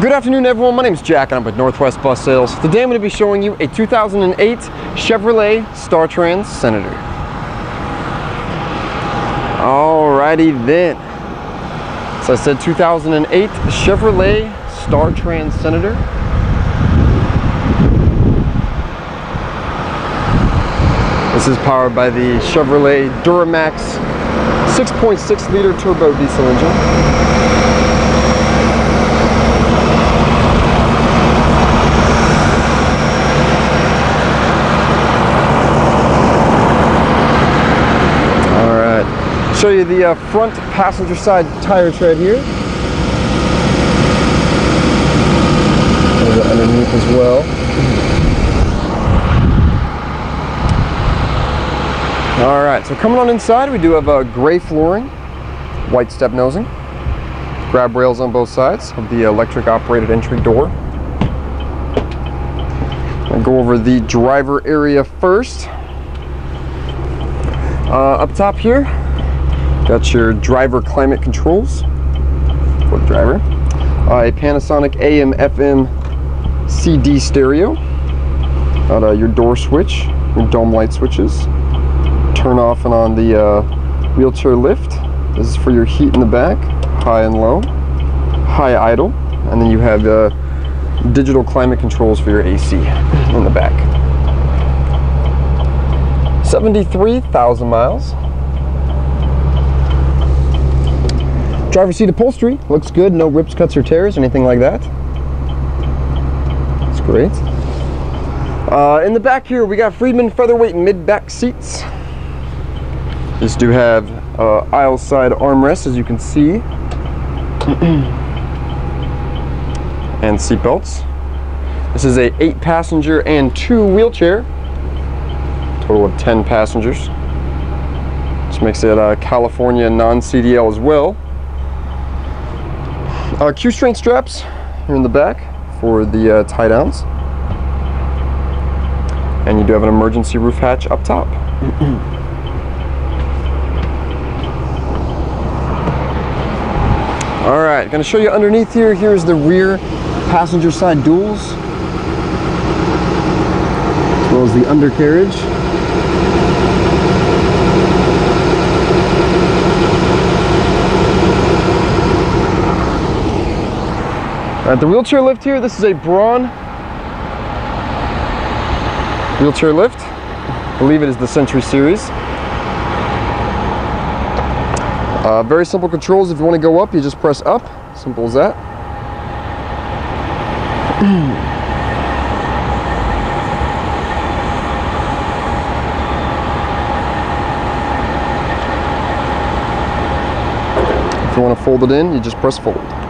Good afternoon everyone, my name is Jack and I'm with Northwest Bus Sales. Today I'm going to be showing you a 2008 Chevrolet StarTrans Senator. Alrighty then. So I said 2008 Chevrolet StarTrans Senator. This is powered by the Chevrolet Duramax 6.6 liter turbo diesel engine. Show you the uh, front passenger side tire tread here. underneath as well. All right, so coming on inside, we do have a gray flooring, white step nosing, grab rails on both sides of the electric operated entry door. I'll go over the driver area first. Uh, up top here, Got your driver climate controls for the driver. Uh, a Panasonic AM FM CD stereo. Got uh, your door switch, your dome light switches. Turn off and on the uh, wheelchair lift. This is for your heat in the back, high and low, high idle. And then you have uh, digital climate controls for your AC in the back. 73,000 miles. Driver seat upholstery looks good, no rips, cuts, or tears, anything like that. It's great. Uh, in the back here, we got Freedman featherweight mid-back seats. These do have uh, aisle side armrests, as you can see, and seat belts. This is a eight passenger and two wheelchair, total of 10 passengers. This makes it a California non-CDL as well. Uh, Q'Straint straps here in the back for the uh, tie downs. And you do have an emergency roof hatch up top. All right, gonna show you underneath here. Here's the rear passenger side duals, as well as the undercarriage. At the wheelchair lift here, this is a Braun wheelchair lift. I believe it is the Century Series. Uh, very simple controls. If you want to go up, you just press up. Simple as that. if you want to fold it in, you just press fold.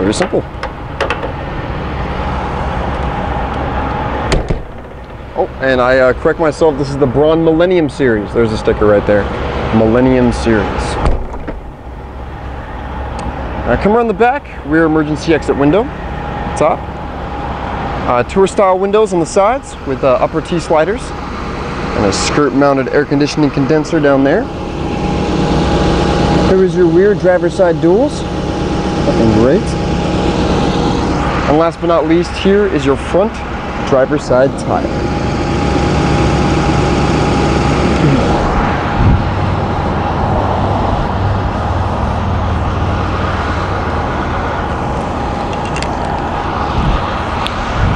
Very simple. Oh, and I uh, correct myself, this is the Braun Millennium Series. There's a sticker right there. Millennium Series. Uh, come around the back, rear emergency exit window, top. Uh, tour style windows on the sides with uh, upper T sliders and a skirt mounted air conditioning condenser down there. Here is your rear driver side duals. Looking great. And last but not least, here is your front driver's side tire.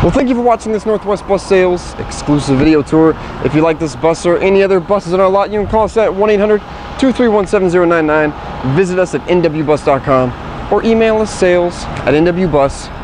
Well, thank you for watching this Northwest Bus Sales exclusive video tour. If you like this bus or any other buses in our lot, you can call us at 1-800-231-7099. Visit us at nwbus.com or email us sales at nwbus.com.